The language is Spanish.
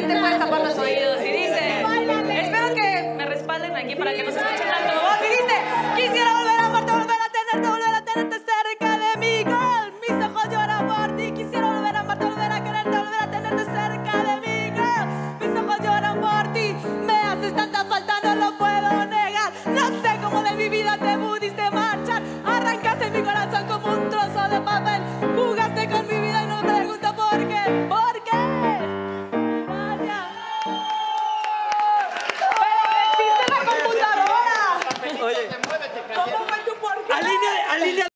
ahí te puedes tapar los oídos. Y dice, espero que me respalden aquí para que nos escuchen alto voz. Y dice, quisiera volver a amarte, volver a tenerte, volver a tenerte cerca de mí. Girl, mis ojos lloran por ti. Quisiera volver a amarte, volver a quererte, volver a tenerte cerca de mí. Girl, mis ojos lloran por ti. Me haces tanta falta, no lo puedo negar. No sé cómo de mi vida te pudiste marchar. Arrancaste mi corazón como un trozo de papel. Jugaste con mi vida y no me pregunto por qué. Por